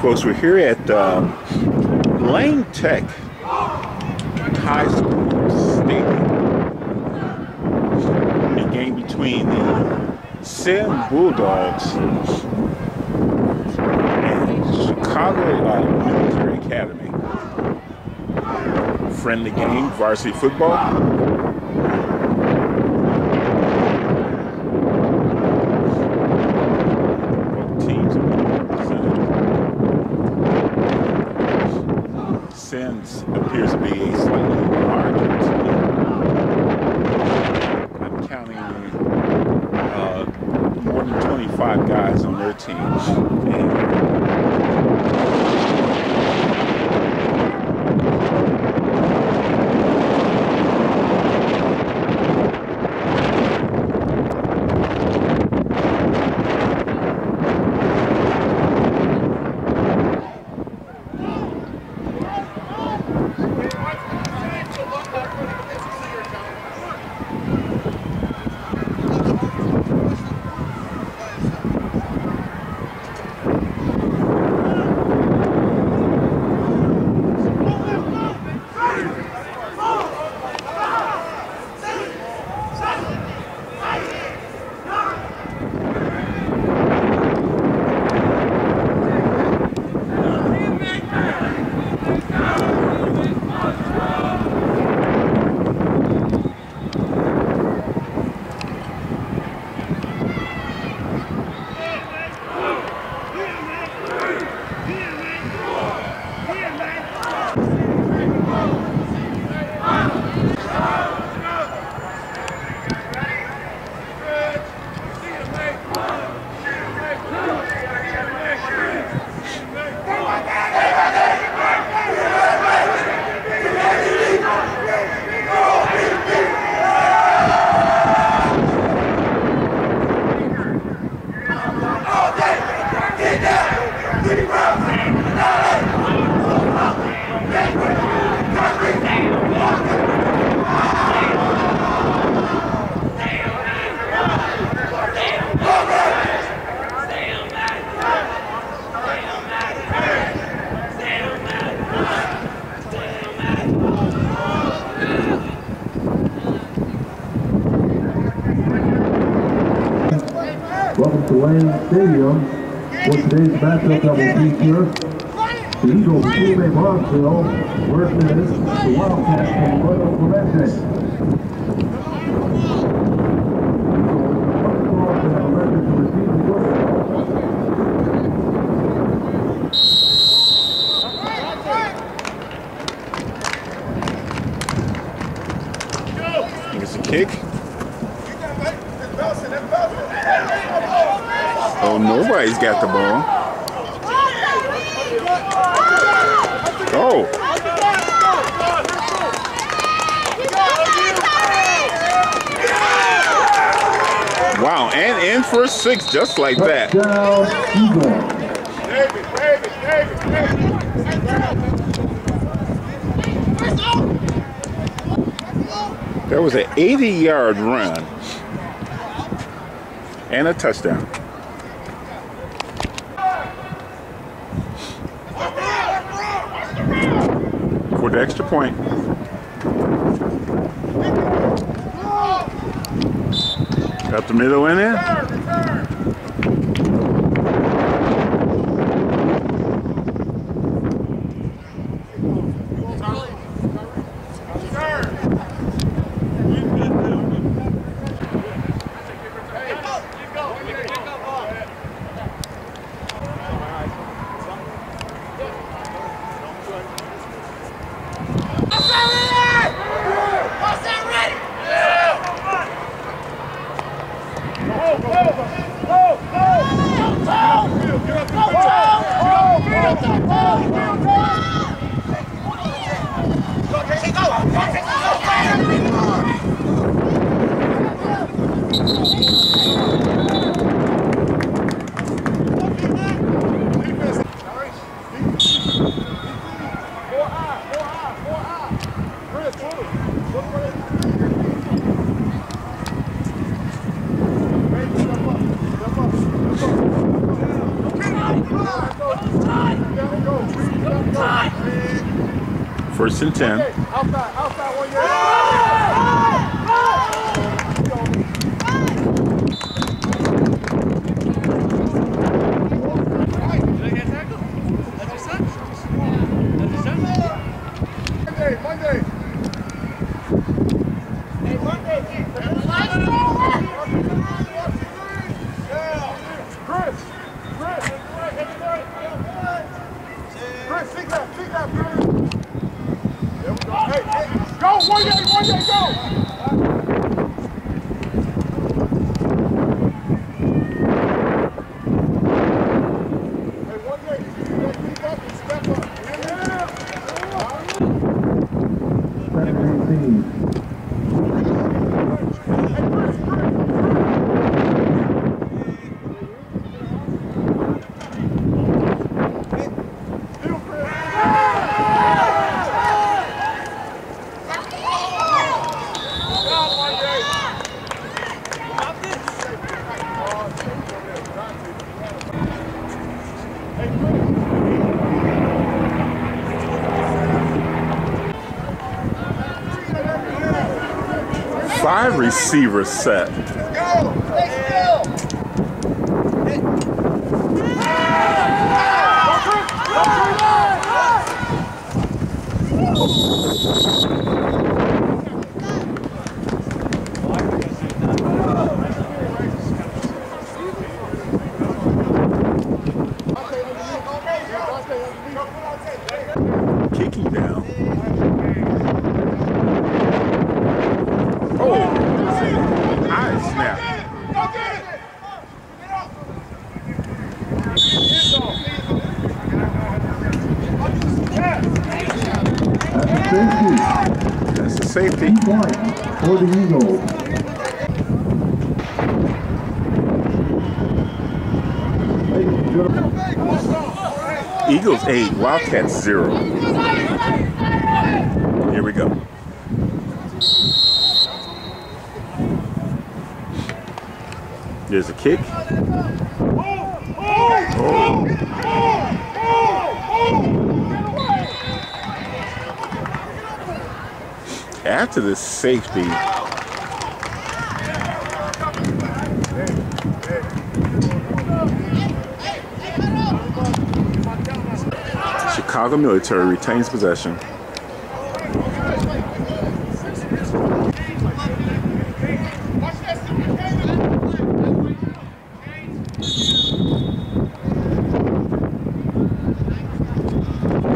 Folks, we're here at um, Lane Tech High School Stadium. A between the Sin Bulldogs and Chicago uh, Military Academy. Friendly game, varsity football. Appears to be 25 guys on their team. And matchup that will feature the Eagles of Blue versus the Wildcats from Royal Clemente. Kick. Oh, nobody's got the ball. Oh, wow, and in for a six just like that. That was an 80 yard run and a touchdown. For the extra point. Got the middle in there. 10. Outside, outside, one yard. Monday, Monday. Chris, Chris, Chris, pick that, pick that, Chris. There we go. Hey, hey, go, one day, one day, go. Hey, one day, you gotta keep up and step up. Second 18. Five receiver set. Kicking down. Oh, high snap. That's a for the Eagles. Eagles 8, Wildcats 0. Here we go. There's a kick. After the safety, Chicago military retains possession.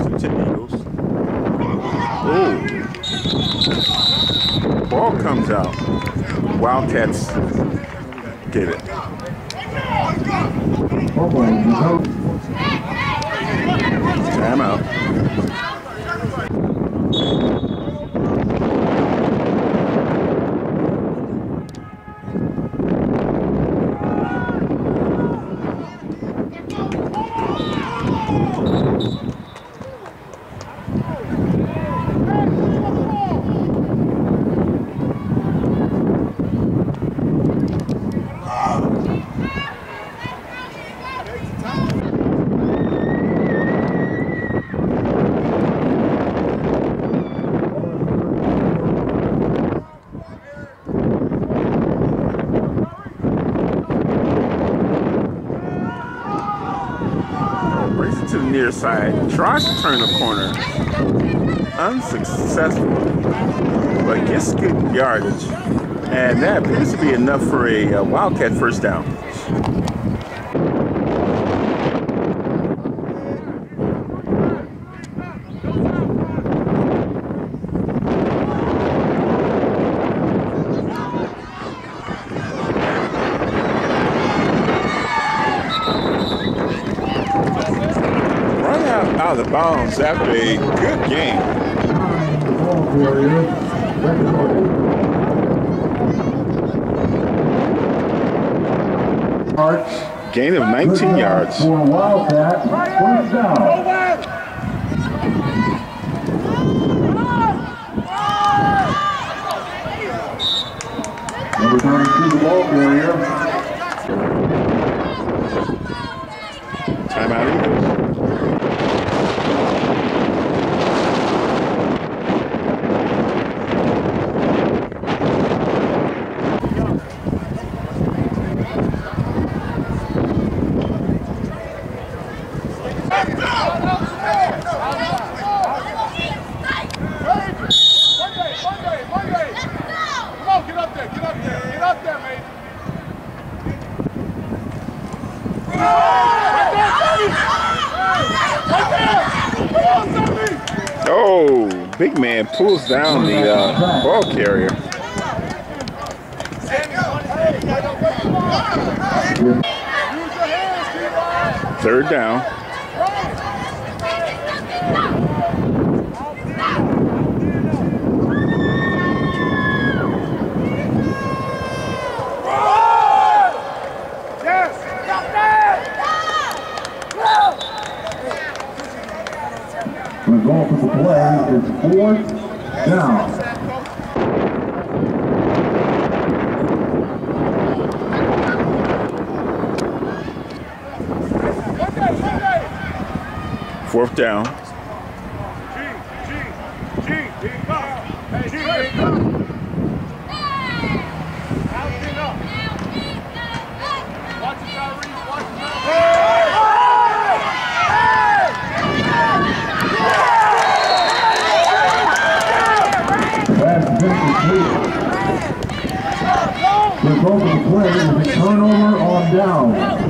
Some ten Eagles. Oh. Ball comes out. Wildcats get it. fumble recovered. Timeout. Races to the near side. Tries to turn the corner. Unsuccessful. But gets good yardage. And that appears to be enough for a uh, Wildcat first down. Run out, out of the bounds after a good game. Gain of 19 yards. For a Wildcat, first down. Number 32, the ball carrier. Timeout pulls down the uh, ball carrier. Third down. Goal for the play is fourth down. Fourth down. Pass is incomplete. The goal for the play is a turnover on down.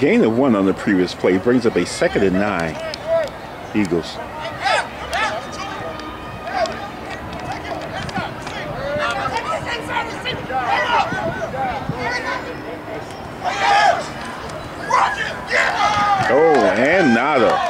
Gain of one on the previous play brings up a second and nine. Eagles. Oh, and nada.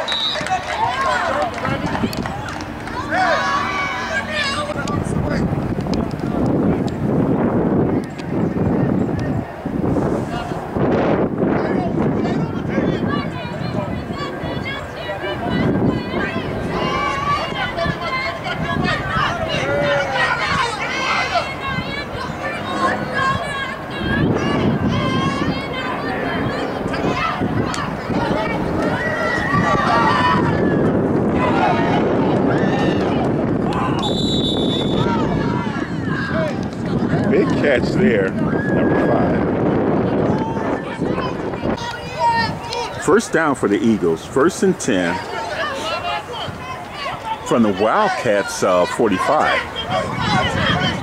Big catch there, number five. Down for the Eagles. First and 10 from the Wildcats uh, 45.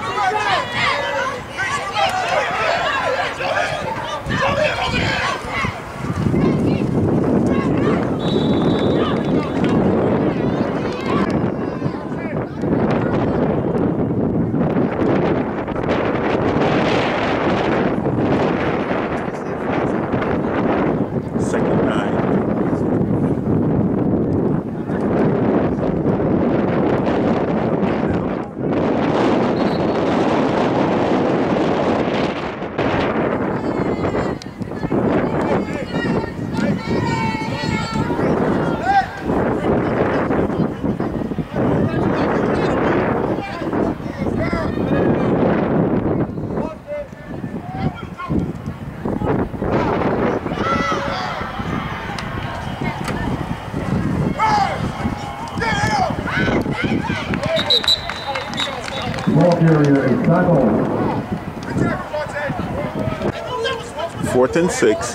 Fourth and six.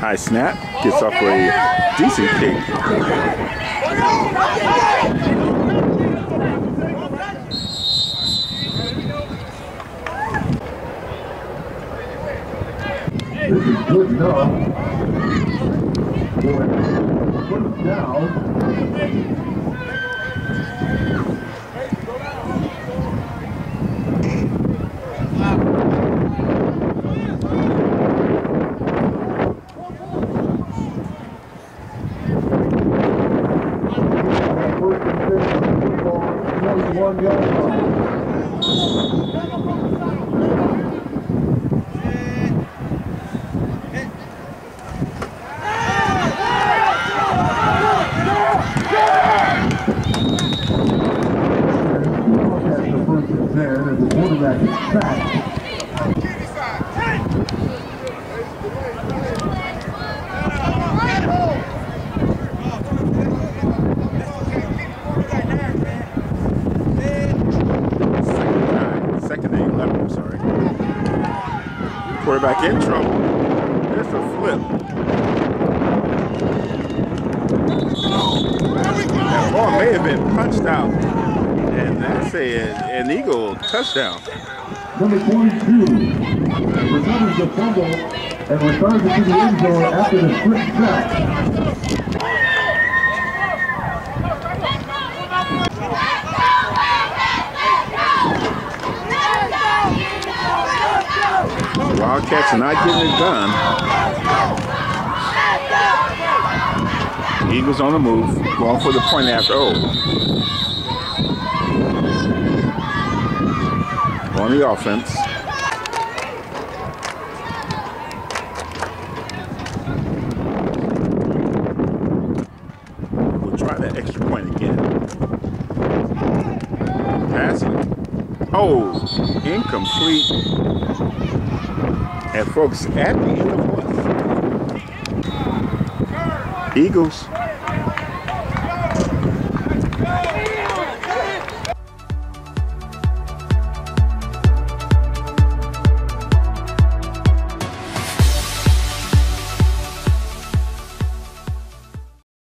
High snap. Gets off a decent kick. This is good enough. First down. there as the quarterback is sacked. Touchdown. Number 22 recovers the fumble and returns it to the end zone after the quick sack. Wildcats are not getting it done. Eagles on the move, going for the point after. Oh. On the offense. We'll try that extra point again. Passing. Oh, incomplete. And folks, at the end of what? Eagles